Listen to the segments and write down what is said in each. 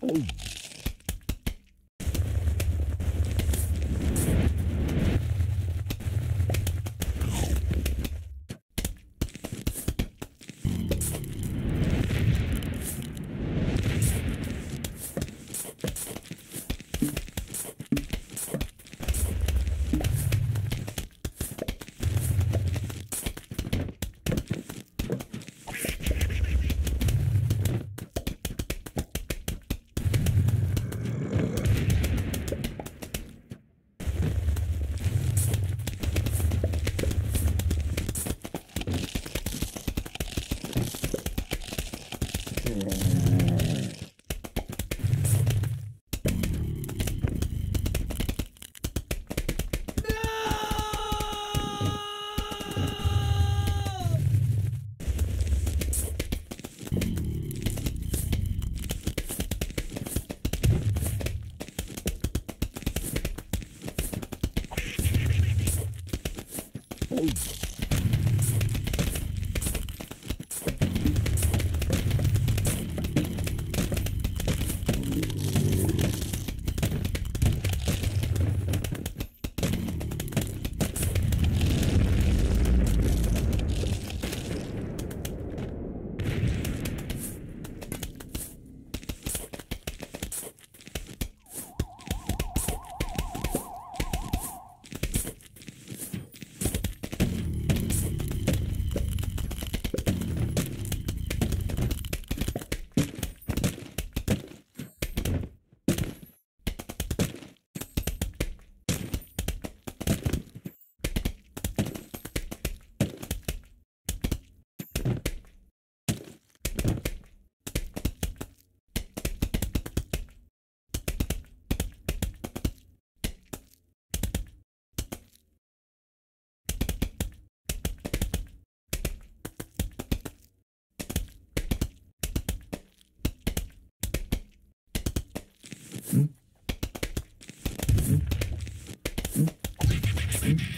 Oh. The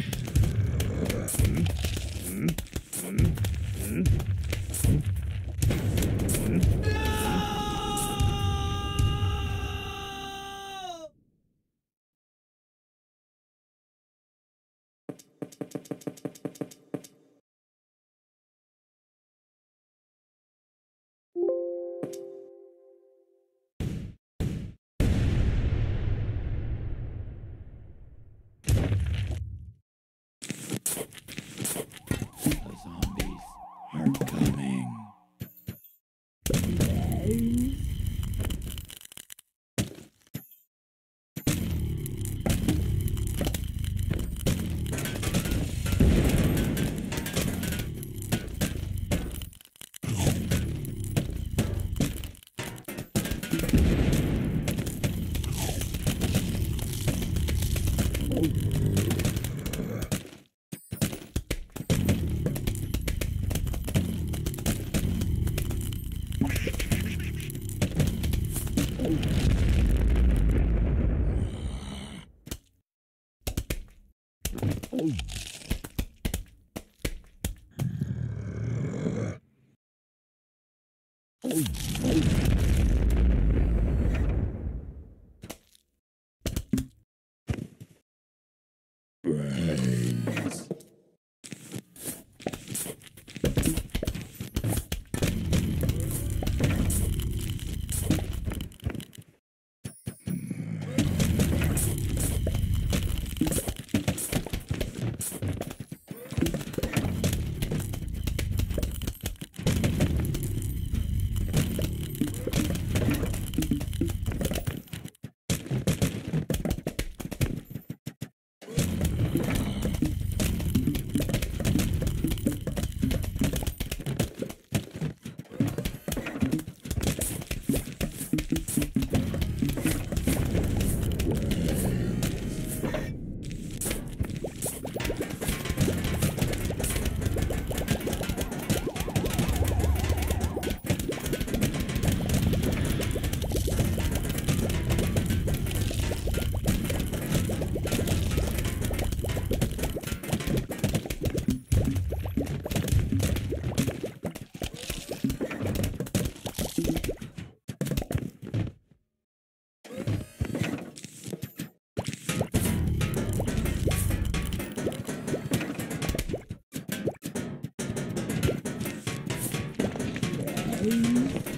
Brains. Bye.